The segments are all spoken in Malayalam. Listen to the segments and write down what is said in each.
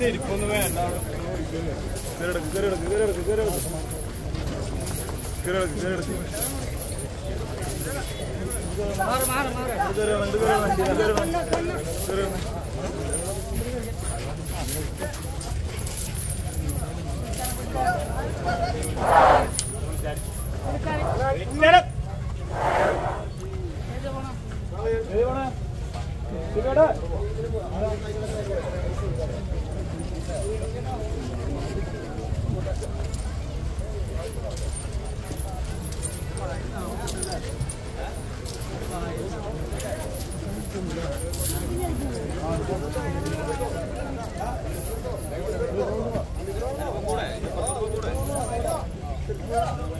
ഇരിപ്പൊന്ന് വേണ്ട കയറിടക്ക് കയറിടക്ക് കയറിടക്ക് കയറിടക്ക് കയറിടക്ക് കയറിടക്ക്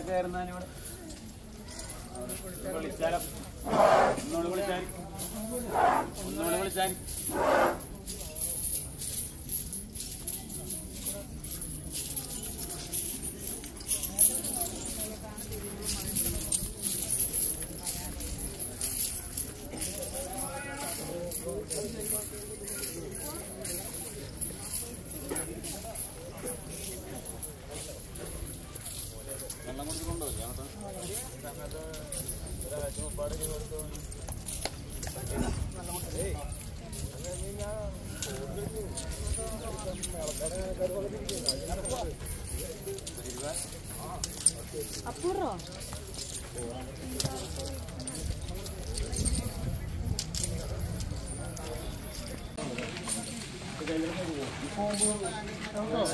കയറുന്നതിന് ഇവിടെ വിളിച്ചാലോ ഒന്നോട് വിളിച്ചാൽ ഒന്നുകൂടി വിളിച്ചാൽ Apuro. Apa? Apa?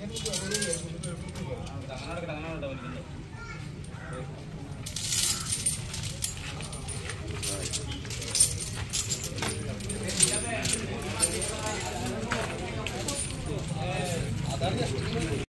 Apa?